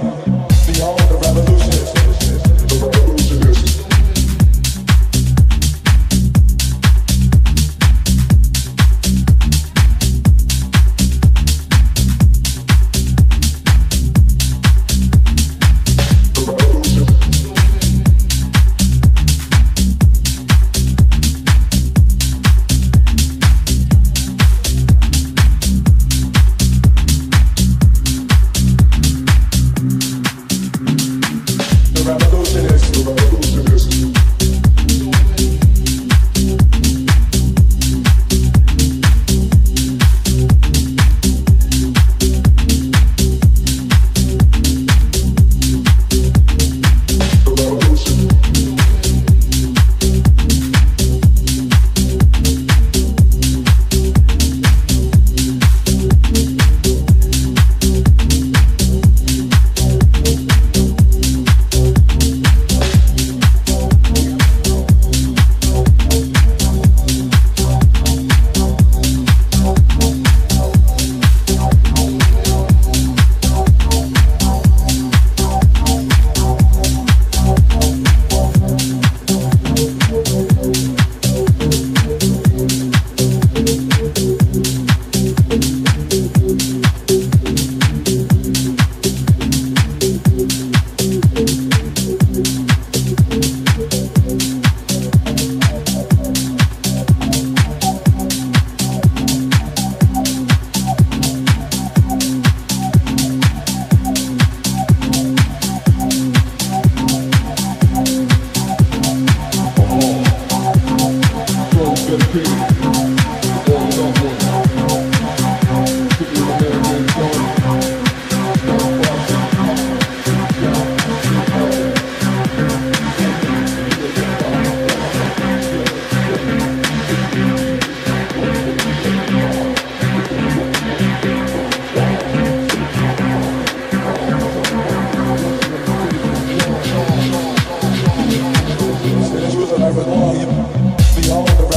Thank you. you, we all around.